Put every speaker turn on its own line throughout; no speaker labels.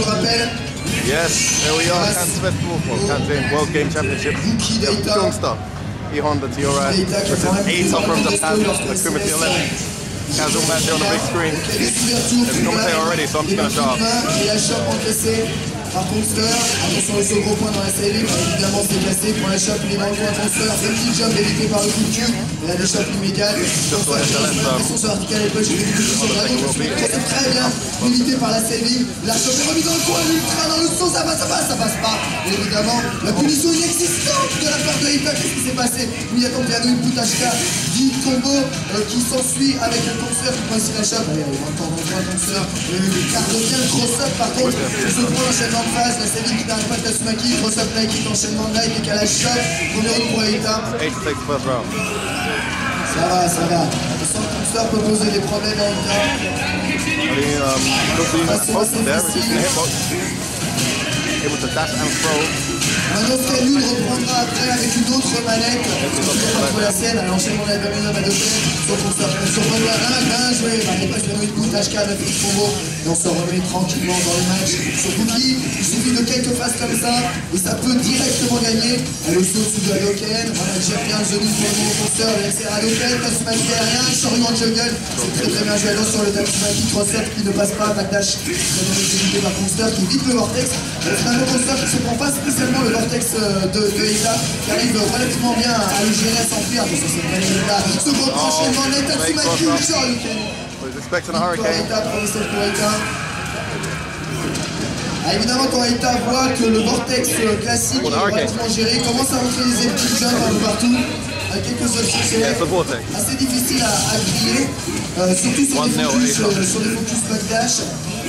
le rappelle.
Yes, there we are, Can Smith Norfolk, Canteen World Game Championship. Don't
stop.
Young star, which is eight Aita from Japan, Kumite 11 casual match on the big screen.
It's
commentator already, so I'm just gonna shut up.
La par Ponster. Attention au second point dans la série. Bah, évidemment, c'est cassé pour la chope. Il est dans le coin Ponster. C'est le petit jump évité par le coup de cul. Il y a des chops immédiates. Ponster qui a l'impression sur l'article et j'ai vu du sur Dragon. C'est très bien évité par la série. La chope est remise dans le coin. L'ultra dans le saut. Ça passe, ça passe, ça passe pas. Et évidemment, la punition inexistante de la part de Ita. Qu'est-ce qui s'est passé? Oui, attends, Piano, une bout HK. Dit combo euh, qui s'ensuit avec un Ponster qui prend ici la chope. Allez, allez, encore, encore, garde bien le cross-up par contre. Il se prend l'enchaînement de phase. La série qui n'arrive pas de Tatsumaki. Cross-up Nike, enchaînement de Nike, décalage choc. Premier round pour. Ça va, ça va. On que Ponster peut poser des problèmes à
um, there. Able to dash and throw.
Skyline reprendra après avec une autre manette. Entre la scène, à l'enchaînement de la Birmingham à deux têtes. Sur Ponster, sur Ponster, bien, joué. Bah, il passe une bout HK, 9 X combo. Et on se remet tranquillement dans le match. Sur Cookie, il suffit de quelques phases comme ça. Et ça peut directement gagner. Le saut sous de Hadoken. Voilà, gère bien genou pour le Ponster. Le laisser Hadoken. Tatsumaki derrière. Shoryuken en jungle. C'est très très bien joué. Alors sur le Tatsumaki, cross-up qui ne passe pas. Backdash. Très exécuté par Ponster qui vite le vortex. Finalement, Ponster qui se prend pas spécialement le vortex euh, de, de Ida, qui arrive relativement bien à le gérer sans fuir. Attention, c'est pas Ida. Second enchaînement net. Tatsumaki. Shoryuken.
Was expecting a
Victoire
hurricane?
Ita, premier set pour Ita. Ah, évidemment, quand Ita voit que le vortex euh, classique est relativement géré, commence à rentrer les petits jumps un peu partout, avec quelques
vortex.
assez difficiles à, à griller, euh, surtout sur des,
1-0,
focus, euh, sur des focus backdash.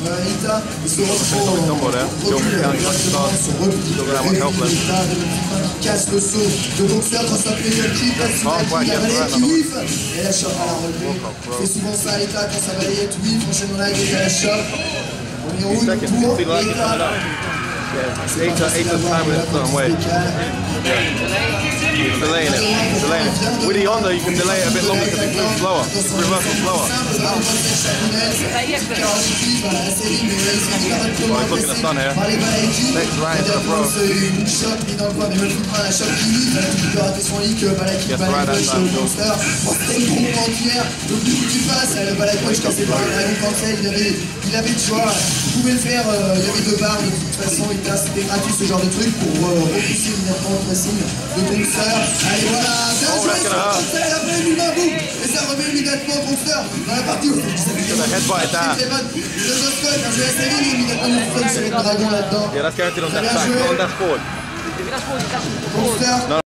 les petits jumps, ça casse relativement bien ce genre de
Allez, allez!
Allez, c'est parti, bien parti dans ce round. Tatsumaki cross-up évité par la
Lovely,
série.
evading it again there with the focus.
Smash, le Dostoy cassé par sur Harry Punch.
Bait
La
the tech, bro.
conseil rate son lit malheureusement. Euh, Ita, il se retrouve
Combo
en
there.
recul,
Joe McCann,
directement,
Rockstar.
se replie.
Still gonna have one helpless.
Ita, de petite main qui casse le saut de boxeur, cross-up medium kick,
Oh,
Tatsumaki,
ouais,
la
yeah,
balayette
ouais,
qui
non, non.
whiff. Et la chope à la relevée.
Walk up, bro.
C'est souvent ça, Ita, quand sa balayette whiff, enchaînement là, il la chope. Premier round
Second,
pour
see like it
Ita.
coming up. Yeah, Eita, Eita's timing it a certain way. He's delaying it, he's delaying it. With the Honda, you can delay it a bit longer because it moves slower. Slower.
Well,
he's looking at Sun here. Next to the pro.
Yes,
right hand.
Le qui il avait, il avait. Il pouvait le faire, euh, il y avait deux barres de toute façon. il gratuit ce genre de truc pour euh, repousser immédiatement le pressing de Gonster. Allez, voilà, bien
Oh,
joué, sur fait une main boum. Et ça remet immédiatement dans la partie où
Gonna headbutt it down.
Très bonne. Le immédiatement une fun sur le dragon là-dedans. Bien joué.